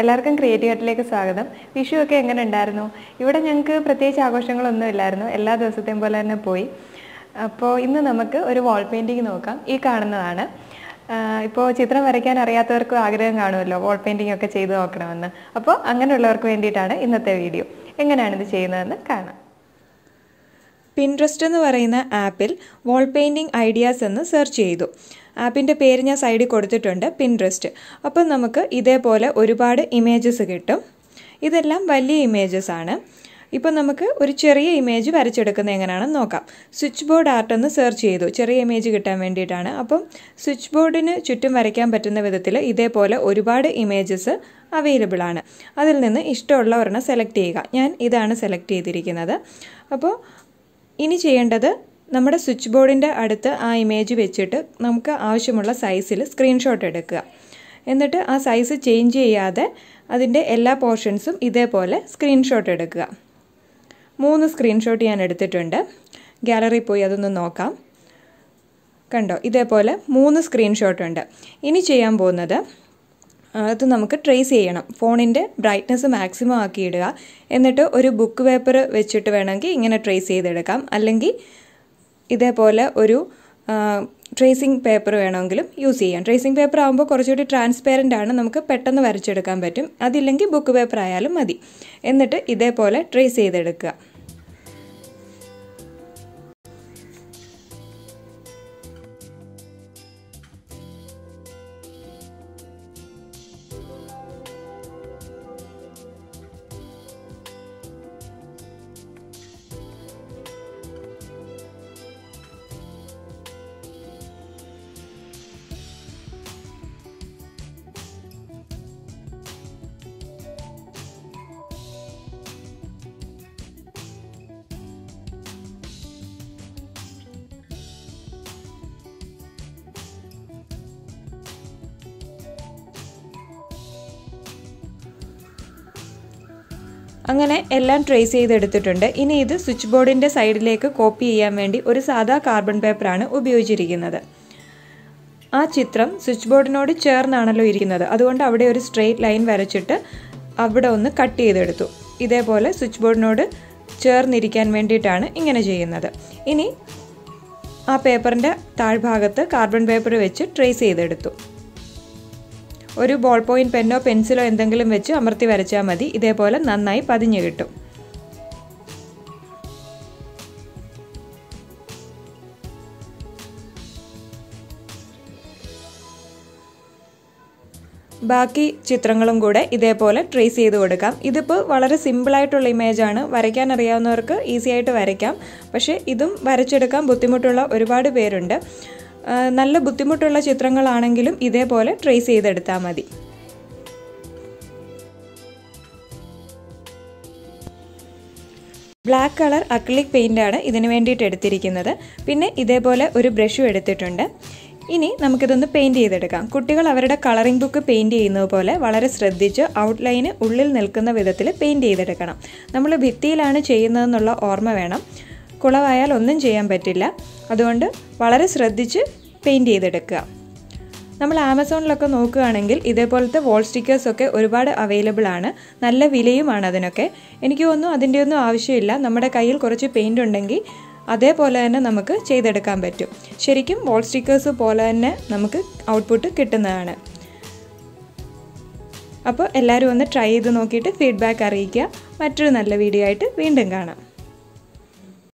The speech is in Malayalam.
എല്ലാവർക്കും ക്രിയേറ്റീവായിട്ടിലേക്ക് സ്വാഗതം. വിഷു ഒക്കെ എങ്ങനെ ഉണ്ടായിരുന്നു? ഇവിടെ ഞങ്ങൾക്ക് പ്രത്യേകിച്ച് ആഘോഷങ്ങളൊന്നും ഇല്ലായിരുന്നു. എല്ലാ ദിവസത്തെയും പോലെ തന്നെ പോയി. അപ്പോൾ ഇന്ന് നമുക്ക് ഒരു വാൾ പെയിന്റിങ് നോക്കാം. ഈ കാണുന്നതാണ്. ഇപ്പോൾ ചിത്രം വരയ്ക്കാൻ അറിയാത്തവർക്കും ആഗ്രഹം കാണുമല്ലോ വാൾ പെയിന്റിംഗ് ഒക്കെ ചെയ്ത് നോക്കണമെന്ന്. അപ്പോൾ അങ്ങനെയുള്ളവർക്ക് വേണ്ടിയിട്ടാണ് ഇന്നത്തെ വീഡിയോ എങ്ങനെയാണ് ഇത് ചെയ്യുന്നതെന്ന് കാണാം. പിൻട്രസ്റ്റ് എന്ന് പറയുന്ന ആപ്പിൽ വാൾ പെയിന്റിംഗ് ഐഡിയാസ് എന്ന് സെർച്ച് ചെയ്തു. ആപ്പിന്റെ പേര് ഞാൻ സൈഡിൽ കൊടുത്തിട്ടുണ്ട് പിൻട്രസ്റ്റ് അപ്പം നമുക്ക് ഇതേപോലെ ഒരുപാട് ഇമേജസ് കിട്ടും. ഇതെല്ലാം വലിയ ഇമേജസ് ആണ്. ഇപ്പം നമുക്ക് ഒരു ചെറിയ ഇമേജ് വരച്ചെടുക്കുന്നത് എങ്ങനെയാണെന്ന് നോക്കാം. സ്വിച്ച് ബോർഡ് ആർട്ട് എന്ന് സെർച്ച് ചെയ്തു. ചെറിയ ഇമേജ് കിട്ടാൻ വേണ്ടിയിട്ടാണ്. അപ്പം സ്വിച്ച് ബോർഡിന് ചുറ്റും വരയ്ക്കാൻ പറ്റുന്ന വിധത്തിൽ ഇതേപോലെ ഒരുപാട് ഇമേജസ് അവൈലബിൾ ആണ്. അതിൽ നിന്ന് ഇഷ്ടമുള്ള ഒരെണ്ണം സെലക്ട് ചെയ്യുക. ഞാൻ ഇതാണ് സെലക്ട് ചെയ്തിരിക്കുന്നത്. അപ്പോൾ ഇനി ചെയ്യേണ്ടത് നമ്മുടെ സ്വിച്ച് ബോർഡിന്റെ അടുത്ത് ആ ഇമേജ് വെച്ചിട്ട് നമുക്ക് ആവശ്യമുള്ള സൈസിൽ സ്ക്രീൻഷോട്ട് എടുക്കുക. എന്നിട്ട് ആ സൈസ് ചേഞ്ച് ചെയ്യാതെ അതിന്റെ എല്ലാ പോർഷൻസും ഇതേപോലെ സ്ക്രീൻഷോട്ട് എടുക്കുക. മൂന്ന് സ്ക്രീൻഷോട്ട് ഞാൻ എടുത്തിട്ടുണ്ട്. ഗാലറി പോയി അതൊന്ന് നോക്കാം. കണ്ടോ? ഇതേപോലെ മൂന്ന് സ്ക്രീൻഷോട്ട് ഉണ്ട്. ഇനി ചെയ്യാൻ പോകുന്നത് അത് നമുക്ക് ട്രേസ് ചെയ്യണം. ഫോണിന്റെ ബ്രൈറ്റ്നസ് മാക്സിമം ആക്കി ഇടുക എന്നിട്ട് ഒരു ബുക്ക് പേപ്പർ വെച്ചിട്ട് വേണമെങ്കിൽ ഇങ്ങനെ ട്രേസ് ചെയ്തെടുക്കാം. അല്ലെങ്കിൽ ഇതേപോലെ ഒരു ട്രേസിങ് പേപ്പർ വേണമെങ്കിലും യൂസ് ചെയ്യാം. ട്രേസിങ് പേപ്പർ ആകുമ്പോൾ കുറച്ചുകൂടി ട്രാൻസ്പെറന്റ് ആണ്. നമുക്ക് പെട്ടെന്ന് വരച്ചെടുക്കാൻ പറ്റും. അതില്ലെങ്കിൽ ബുക്ക് പേപ്പർ ആയാലും മതി. എന്നിട്ട് ഇതേപോലെ ട്രേസ് ചെയ്തെടുക്കുക. അങ്ങനെ എല്ലാം ട്രേസ് ചെയ്തെടുത്തിട്ടുണ്ട്. ഇനി ഇത് സ്വിച്ച് ബോർഡിന്റെ സൈഡിലേക്ക് കോപ്പി ചെയ്യാൻ വേണ്ടി ഒരു സാധാ കാർബൺ പേപ്പറാണ് ഉപയോഗിച്ചിരിക്കുന്നത്. ആ ചിത്രം സ്വിച്ച് ബോർഡിനോട് ചേർന്നാണല്ലോ ഇരിക്കുന്നത്. അതുകൊണ്ട് അവിടെ ഒരു സ്ട്രെയിറ്റ് ലൈൻ വരച്ചിട്ട് അവിടെ ഒന്ന് കട്ട് ചെയ്തെടുത്തു. ഇതേപോലെ സ്വിച്ച് ബോർഡിനോട് ചേർന്നിരിക്കാൻ വേണ്ടിയിട്ടാണ് ഇങ്ങനെ ചെയ്യുന്നത്. ഇനി ആ പേപ്പറിന്റെ താഴ്ഭാഗത്ത് കാർബൺ പേപ്പർ വെച്ച് ട്രേസ് ചെയ്തെടുത്തു. ഒരു ബോൾ പോയിന്റ് പെന്നോ പെൻസിലോ എന്തെങ്കിലും വെച്ച് അമർത്തി വരച്ചാൽ മതി. ഇതേപോലെ നന്നായി പതിഞ്ഞു കിട്ടും. ബാക്കി ചിത്രങ്ങളും കൂടെ ഇതേപോലെ ട്രേസ് ചെയ്ത് കൊടുക്കാം. ഇതിപ്പോൾ വളരെ സിമ്പിളായിട്ടുള്ള ഇമേജാണ് വരയ്ക്കാൻ അറിയാവുന്നവർക്ക് ഈസി ആയിട്ട് വരയ്ക്കാം. പക്ഷേ ഇതും വരച്ചെടുക്കാൻ ബുദ്ധിമുട്ടുള്ള ഒരുപാട് പേരുണ്ട്. നല്ല ബുദ്ധിമുട്ടുള്ള ചിത്രങ്ങളാണെങ്കിലും ഇതേപോലെ ട്രേസ് ചെയ്തെടുത്താൽ മതി. ബ്ലാക്ക് കളർ അക്ലിക് പെയിന്റാണ് ഇതിന് വേണ്ടിയിട്ട് എടുത്തിരിക്കുന്നത്. പിന്നെ ഇതേപോലെ ഒരു ബ്രഷും എടുത്തിട്ടുണ്ട്. ഇനി നമുക്കിതൊന്ന് പെയിന്റ് ചെയ്തെടുക്കാം. കുട്ടികൾ അവരുടെ കളറിംഗ് ബുക്ക് പെയിന്റ് ചെയ്യുന്നത് പോലെ വളരെ ശ്രദ്ധിച്ച് ഔട്ട്ലൈന് ഉള്ളിൽ നിൽക്കുന്ന വിധത്തിൽ പെയിന്റ് ചെയ്തെടുക്കണം. നമ്മൾ ഭിത്തിയിലാണ് ചെയ്യുന്നതെന്നുള്ള ഓർമ്മ വേണം. കുളവായാൽ ഒന്നും ചെയ്യാൻ പറ്റില്ല. അതുകൊണ്ട് വളരെ ശ്രദ്ധിച്ച് പെയിന്റ് ചെയ്തെടുക്കുക. നമ്മൾ ആമസോണിലൊക്കെ നോക്കുകയാണെങ്കിൽ ഇതേപോലത്തെ വോൾ സ്റ്റിക്കേഴ്സൊക്കെ ഒരുപാട് അവൈലബിൾ ആണ്. നല്ല വിലയുമാണ് അതിനൊക്കെ. എനിക്ക് ഒന്നും അതിന്റെ ഒന്നും ആവശ്യമില്ല. നമ്മുടെ കയ്യിൽ കുറച്ച് പെയിന്റ് ഉണ്ടെങ്കിൽ അതേപോലെ തന്നെ നമുക്ക് ചെയ്തെടുക്കാൻ പറ്റും. ശരിക്കും വോൾ സ്റ്റിക്കേഴ്സ് പോലെ തന്നെ നമുക്ക് ഔട്ട്പുട്ട് കിട്ടുന്നതാണ്. അപ്പോൾ എല്ലാവരും ഒന്ന് ട്രൈ ചെയ്ത് നോക്കിയിട്ട് ഫീഡ്ബാക്ക് അറിയിക്കുക. മറ്റൊരു നല്ല വീഡിയോ ആയിട്ട് വീണ്ടും കാണാം.